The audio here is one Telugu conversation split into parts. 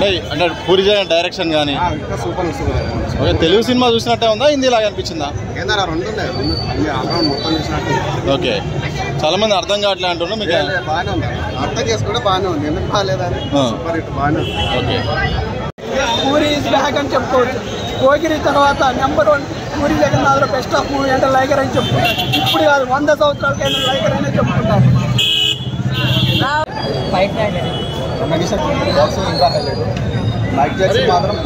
అంటే అంటే పూరి జగన్ డైరెక్షన్ కానీ సూపర్ ఓకే తెలుగు సినిమా చూసినట్టే ఉందా? అనిపించిందా? ఆల్రౌండ్ మొత్తం చూసినట్టు. ఓకే. చాలా మంది అర్థం కావట్లే అంటున్నా మీకు. అర్థం చేసుకుంటే బాగానే ఉంది. ఎందుకు బాగాలేదని. సూపర్ హిట్ బాగానే ఉంది. ఓకే. పూరి ఈజ్ బ్యాక్ అని చెప్పుకోవచ్చు. పోగిరి తర్వాత number one Puri Jagannath best of movie అంటే లైగర్ అని చెప్పుకుంటారు. ఇప్పుడు కాదు వంద సంవత్సరాలకైనా లైగర్ అనే చెప్పుకుంటారు. ఇంకా హైలైట్ మైక్ జాక్సన్ మాత్రం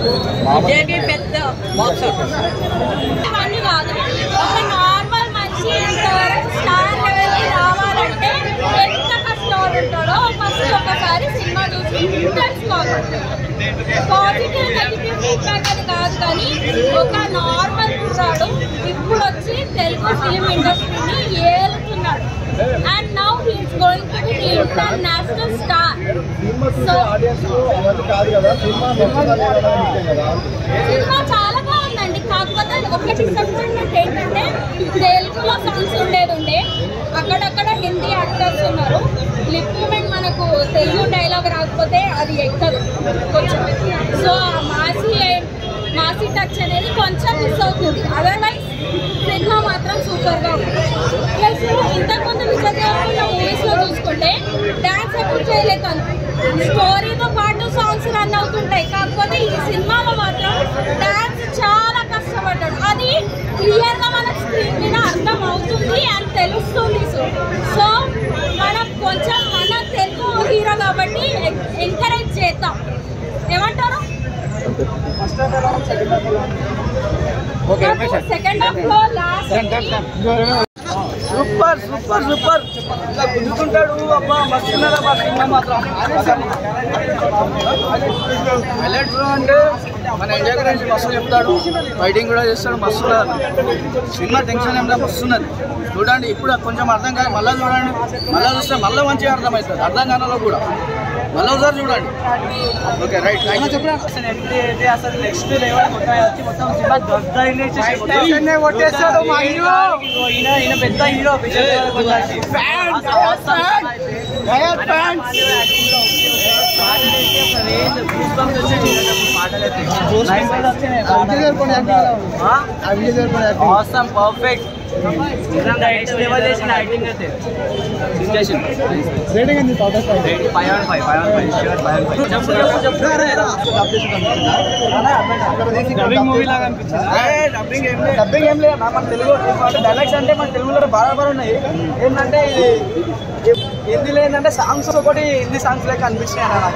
మామూలు ఇదేమి పెద్ద బాక్స్ కాదు. ఒక నార్మల్ మనిషి స్టార్ లెవెల్కి రావాలంటే ఎంత కష్టపడి ఉంటాడో ఫస్ట్ ఒకసారి సినిమా చూసి తెలుసుకోవాలి. పాజిటివ్ నెగిటివ్ ఫీడ్బ్యాక్ అని కాదు కానీ ఒక నార్మల్ కుర్రాడు ఇప్పుడు వచ్చి తెలుగు ఫిలిం ఇండస్ట్రీని ఏలుతున్నాడు. And now he's going to be international star so cinema చాలా బాగుందండి. కాకపోతే ఒక డిసప్పాయింట్మెంట్ ఏంటంటే తెలుగులో సాంగ్స్ ఉండేది ఉండే. అక్కడక్కడ హిందీ యాక్టర్స్ ఉన్నారు. లిప్ మూమెంట్ మనకు తెలుగు డైలాగ్ రాకపోతే అది ఎక్కదు. కొంచెం. సో ఆ మాసి మాసి టచ్ అనేది కొంచెం మిస్ అవుతుంది. అదర్వైజ్ సినిమా మాత్రం సూపర్గా ఉంది. ప్లస్ ఇంతకు మూవీస్లో చూసుకుంటే డాన్స్ ఎప్పుడు చేయలేదు స్టోరీతో పాటు సాంగ్స్ రన్ అవుతుంటాయి. కాకపోతే ఈ సినిమాలో మాత్రం డాన్స్ చాలా కష్టపడ్డాడు. అది క్లియర్గా మన స్క్రీన్ మీద అర్థం అవుతుంది అని తెలుస్తుంది. సో మనం కొంచెం మన తెలుగు హీరో కాబట్టి ఎంకరేజ్ చేద్దాం. ఏమంటారు? సెకండ్ హాఫ్లో లాస్ట్ సూపర్ సూపర్ సూపర్ ఇలా గుంజుకుంటాడు అబ్బా మస్తున్నారా మా సినిమా మాత్రం. హైలైట్ అంటే మన ఇండియా గురించి మస్తు చెప్తాడు ఫైటింగ్ కూడా చేస్తాడు మస్తు సినిమా టెన్షన్ ఏమిటో మస్తున్నది చూడండి ఇప్పుడు కొంచెం అర్థం కాదు మళ్ళీ చూడండి మళ్ళీ చూస్తే మళ్ళీ మంచిగా అర్థమవుతుంది అర్థం కానలో కూడా మళ్ళీ ఒకసారి చూడండి ఓకే రైట్ అసలు అసలు నెక్స్ట్ లెవెల్ మొత్తం వచ్చి మొత్తం సినిమా ఈయన పెద్ద hero rating five on five five on five sure five on five dubbing movie లాగా అనిపించింది డబ్బింగ్ ఏం లేదు డబ్బింగ్ ఏం లేదు మన తెలుగు డైలాగ్స్ అంటే మన తెలుగులో బాగా ఉన్నాయి ఏంటంటే ఇది హిందీలో ఏంటంటే సాంగ్స్ ఒకటి హిందీ సాంగ్స్ లెక్క అనిపించినాయి అన్న